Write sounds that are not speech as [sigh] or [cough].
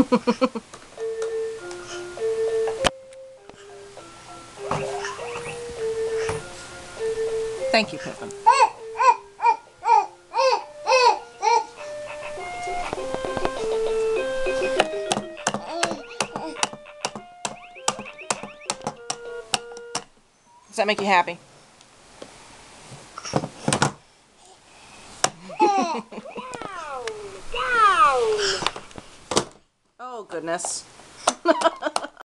[laughs] Thank you, Pippin. Does that make you happy? [laughs] oh, goodness. [laughs]